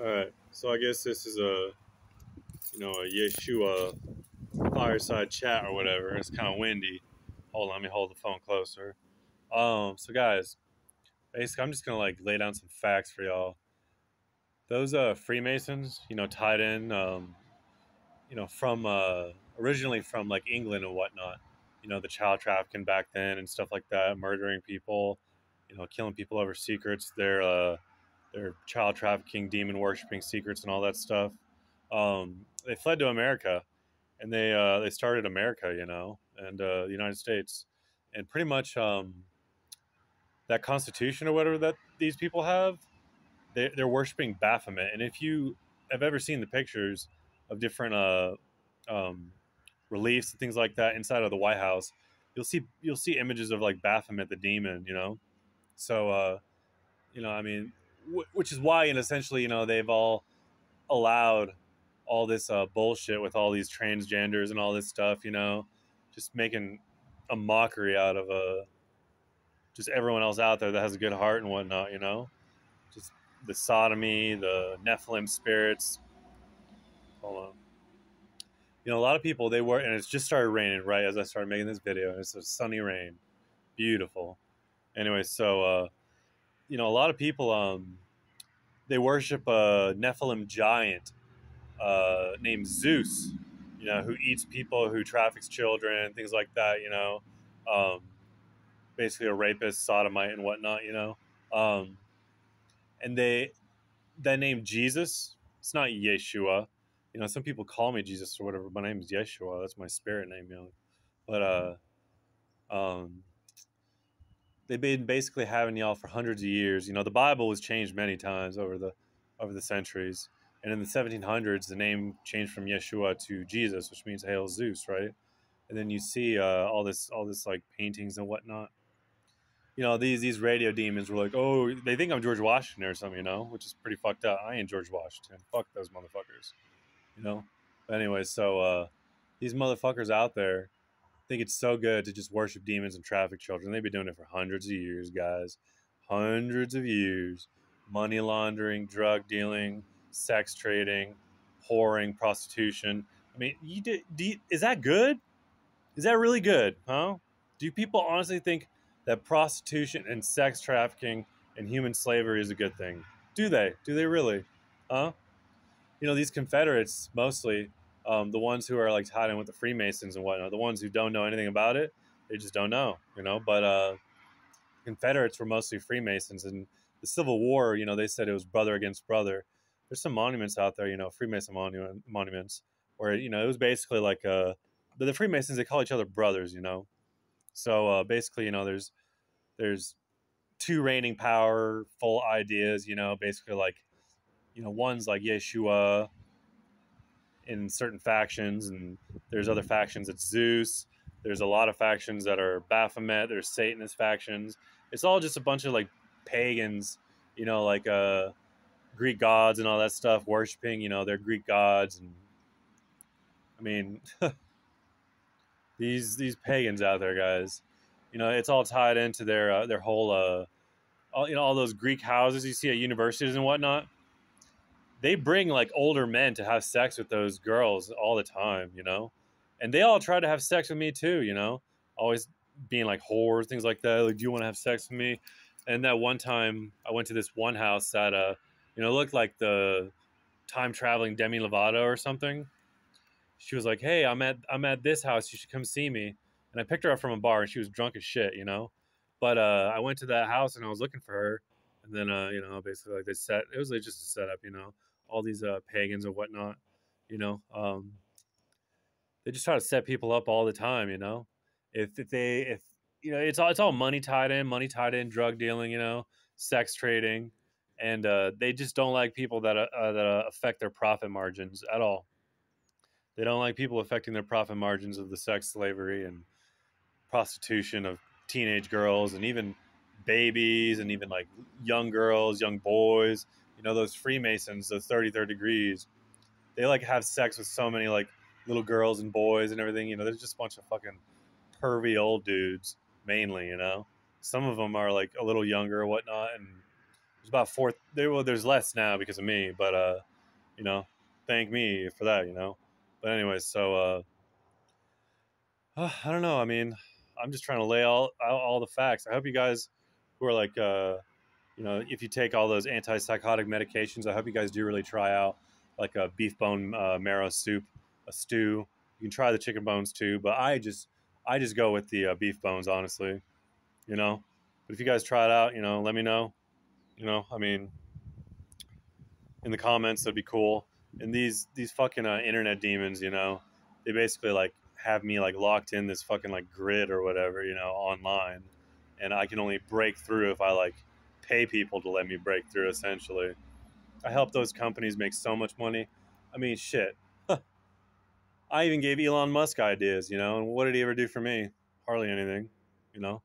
All right. So I guess this is a, you know, a Yeshua fireside chat or whatever. It's kind of windy. Hold on, let me hold the phone closer. Um, so guys, basically, I'm just gonna like lay down some facts for y'all. Those uh Freemasons, you know, tied in, um, you know, from uh originally from like England and whatnot. You know, the child trafficking back then and stuff like that, murdering people, you know, killing people over secrets. They're uh their child trafficking, demon worshiping secrets, and all that stuff. Um, they fled to America, and they uh, they started America, you know, and uh, the United States, and pretty much um, that Constitution or whatever that these people have, they, they're worshiping Baphomet. And if you have ever seen the pictures of different uh, um, reliefs and things like that inside of the White House, you'll see you'll see images of like Baphomet the demon, you know. So, uh, you know, I mean, which is why, and essentially, you know, they've all allowed all this uh, bullshit with all these transgenders and all this stuff, you know, just making a mockery out of uh, just everyone else out there that has a good heart and whatnot, you know, just the sodomy, the Nephilim spirits. Hold on. You know, a lot of people they were, and it's just started raining right as I started making this video. It's a sunny rain, beautiful. Anyway, so uh, you know, a lot of people um, they worship a Nephilim giant uh, named Zeus, you know, who eats people, who traffics children, things like that. You know, um, basically a rapist, sodomite, and whatnot. You know, um, and they that name Jesus. It's not Yeshua. You know, some people call me Jesus or whatever. My name is Yeshua. That's my spirit name, you know. But uh, um, they've been basically having y'all for hundreds of years. You know, the Bible was changed many times over the over the centuries. And in the 1700s, the name changed from Yeshua to Jesus, which means "Hail Zeus," right? And then you see uh, all this, all this like paintings and whatnot. You know, these these radio demons were like, oh, they think I'm George Washington or something, you know, which is pretty fucked up. I ain't George Washington. Fuck those motherfuckers, you know. But anyway, so uh, these motherfuckers out there think it's so good to just worship demons and traffic children. They've been doing it for hundreds of years, guys. Hundreds of years. Money laundering, drug dealing, sex trading, whoring, prostitution. I mean, you do, do you, is that good? Is that really good? Huh? Do people honestly think that prostitution and sex trafficking and human slavery is a good thing? Do they? Do they really? Huh? You know, these Confederates mostly um, the ones who are like tied in with the Freemasons and whatnot, the ones who don't know anything about it, they just don't know, you know. But uh, Confederates were mostly Freemasons, and the Civil War, you know, they said it was brother against brother. There's some monuments out there, you know, Freemason monument, monuments, where you know it was basically like uh, the Freemasons they call each other brothers, you know. So uh, basically, you know, there's there's two reigning powerful ideas, you know, basically like you know, one's like Yeshua, in certain factions, and there's other factions that's Zeus. There's a lot of factions that are Baphomet. There's Satanist factions. It's all just a bunch of like pagans, you know, like uh, Greek gods and all that stuff, worshiping, you know, their Greek gods. And I mean, these these pagans out there, guys, you know, it's all tied into their uh, their whole, uh, all, you know, all those Greek houses you see at universities and whatnot they bring like older men to have sex with those girls all the time, you know, and they all try to have sex with me too, you know, always being like whores, things like that. Like, do you want to have sex with me? And that one time, I went to this one house that, uh, you know, looked like the time traveling Demi Lovato or something. She was like, "Hey, I'm at I'm at this house. You should come see me." And I picked her up from a bar, and she was drunk as shit, you know. But uh, I went to that house and I was looking for her, and then uh, you know, basically like they set it was like just a setup, you know all these uh, pagans and whatnot. You know, um, they just try to set people up all the time. You know, if, if they if you know it's all it's all money tied in, money tied in, drug dealing. You know, sex trading, and uh, they just don't like people that uh, uh that uh, affect their profit margins at all. They don't like people affecting their profit margins of the sex slavery and prostitution of teenage girls and even babies and even like young girls, young boys you know those freemasons those 33rd degrees they like have sex with so many like little girls and boys and everything you know there's just a bunch of fucking pervy old dudes mainly you know some of them are like a little younger or whatnot and there's about four. There, well, there's less now because of me, but uh, you know, thank me for that. You know, but anyways, so uh, I don't know. I mean, I'm just trying to lay all all the facts. I hope you guys who are like, uh, you know, if you take all those antipsychotic medications, I hope you guys do really try out like a beef bone uh, marrow soup, a stew. You can try the chicken bones too, but I just I just go with the uh, beef bones, honestly. You know, but if you guys try it out, you know, let me know. You know, I mean, in the comments, that'd be cool. And these these fucking uh, internet demons, you know, they basically like have me like locked in this fucking like grid or whatever, you know, online, and I can only break through if I like pay people to let me break through. Essentially, I help those companies make so much money. I mean, shit. I even gave Elon Musk ideas, you know, and what did he ever do for me? Hardly anything, you know.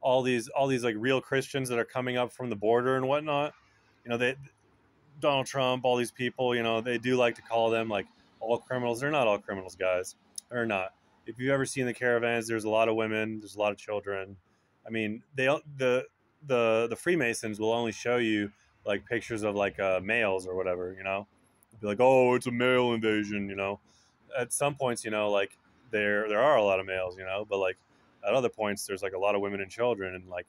All these, all these like real Christians that are coming up from the border and whatnot, you know, they, Donald Trump, all these people, you know, they do like to call them like all criminals. They're not all criminals, guys. They're not. If you've ever seen the caravans, there's a lot of women, there's a lot of children. I mean, they the the the Freemasons will only show you like pictures of like uh, males or whatever, you know. Be like, oh, it's a male invasion, you know. At some points, you know, like there there are a lot of males, you know, but like at other points, there's like a lot of women and children, and like,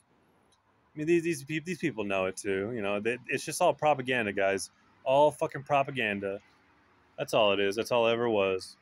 I mean, these these these people know it too, you know. They, it's just all propaganda, guys. All fucking propaganda. That's all it is. That's all it ever was.